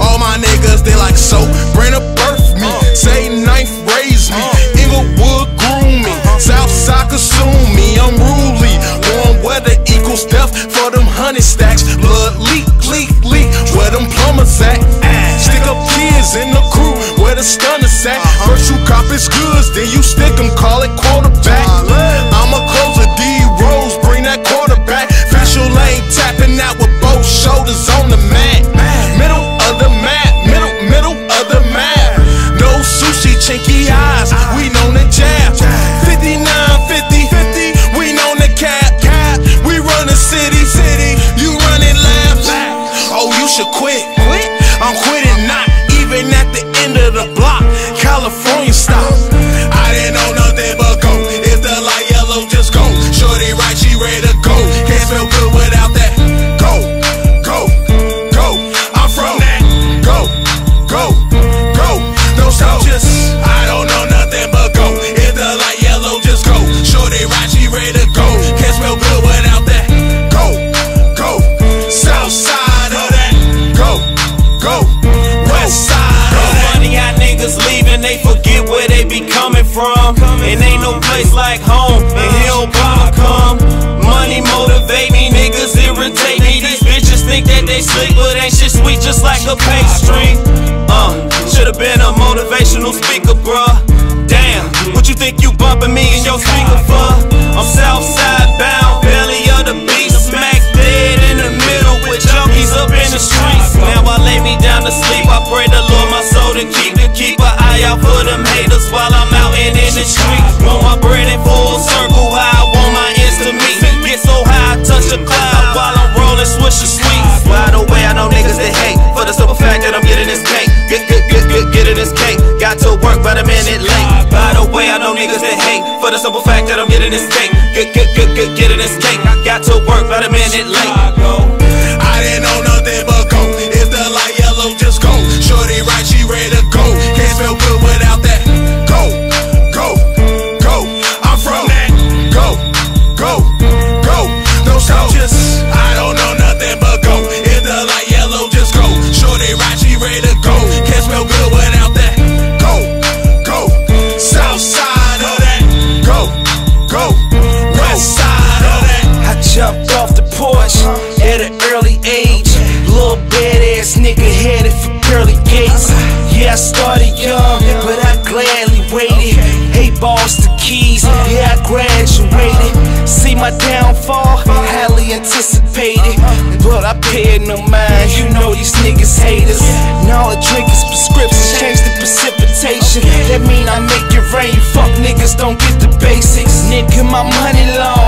All my niggas, they like so. Brainerd birth me, say ninth raise me. Inglewood groom me, Southside consume me. I'm ruly. Warm weather equals death for them honey stacks. Blood leak, leak, leak. Where them plumbers at? Stick up kids in the crew where the stunners at. First you cop his goods, then you stick stick 'em, call it quarterback. I'm a closer, D Rose, bring that quarterback. Facial lane tapping out with both shoulders on the from. And ain't no place like home, and here Obama come. Money motivate me, niggas irritate me. These bitches think that they slick, but ain't shit sweet, just like a pastry. Uh, should've been a motivational speaker, bruh. Damn, what you think you bumping me in your speaker for? I'm Southside I'm getting this cake. Get, get, get, get, getting this cake. Got to work, but a minute late. At an early age. Little badass nigga headed for pearly gates. Yeah, I started young, but I gladly waited. Eight balls to keys, yeah, I graduated. See my downfall, highly anticipated. But I paid no mind, you know these niggas haters. Now I drink is prescriptions, change the precipitation. That mean I make it rain, fuck niggas don't get the basics. Nigga, my money long,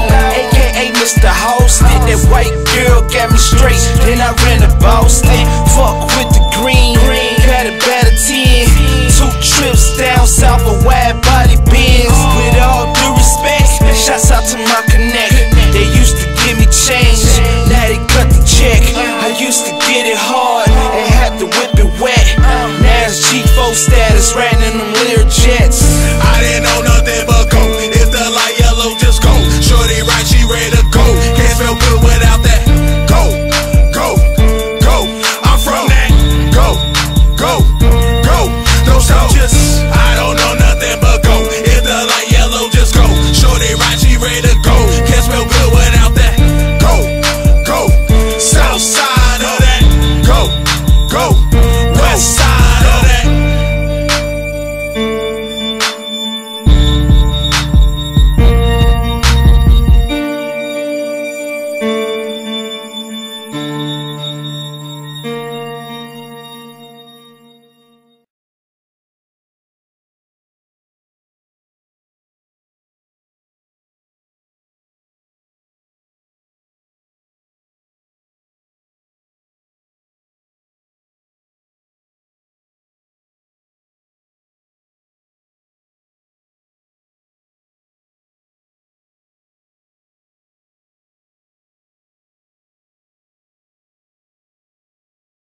hit it hard and had to whip it wet. Now it's G4 status, riding them Lear jets. I didn't know nothing but.